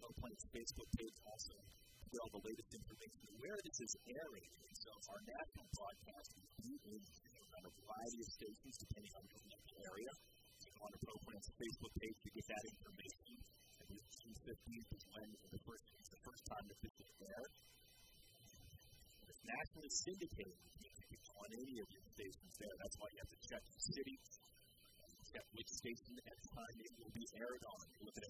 Pro Plan's Facebook page also get all the latest information where this is airing. So our national broadcast be in on a variety of stations depending on your local area. You go on the Pro Plan's Facebook page to get that information. And June 15th is when the first, it's the first time that this is aired. It's nationally syndicated. You can on any of your stations there. That's why you have to check the city at which station and time it will be aired on. Look at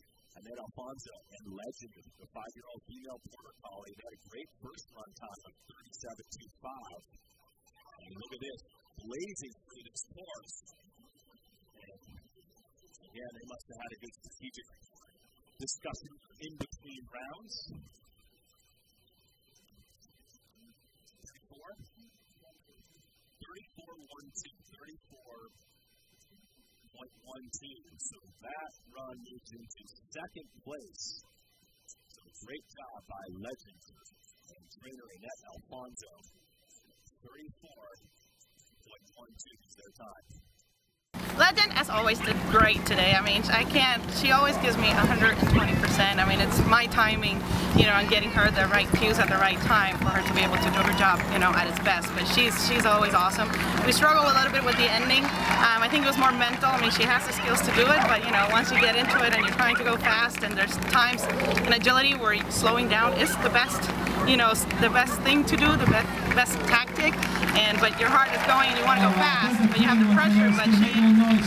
Alfonso and Legend, the five-year-old female border collie. They had a great first run time of 37.25. And look at this, blazing through course. And again, they must have had a good strategic discussion in between rounds. 34, 34, 1, 2, 34 one team. So that run moves into second place. So great job by Legend and trainer Annette Alfonso. 34.12 is their time. Legend, as always, did great today. I mean, I can't, she always gives me 120%. I mean, it's my timing, you know, and getting her the right cues at the right time for her to be able to do her job, you know, at its best. But she's she's always awesome. We struggle a little bit with the ending. Um, I think it was more mental. I mean, she has the skills to do it, but, you know, once you get into it and you're trying to go fast and there's times in agility where slowing down is the best, you know, the best thing to do, the best, best tactic. And, but your heart is going and you want to go fast, but you have the pressure, but she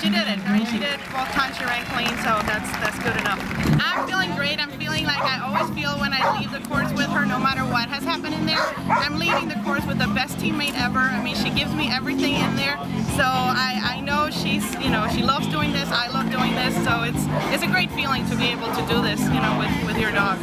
she did it. I mean, she did both times she ran clean, so that's that's good enough. I'm feeling great. I'm feeling like I always feel when I leave the course with her, no matter what has happened in there. I'm leaving the course with the best teammate ever. I mean, she gives me everything in there. So I, I know she's, you know, she loves doing this. I love doing this. So it's it's a great feeling to be able to do this, you know, with, with your dog.